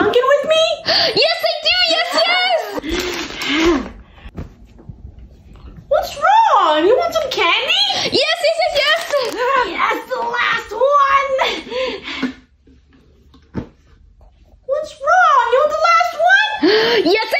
bunking with me? Yes, I do. Yes, yes. What's wrong? You want some candy? Yes, yes, yes, yes. Yes, the last one. What's wrong? You want the last one? yes, I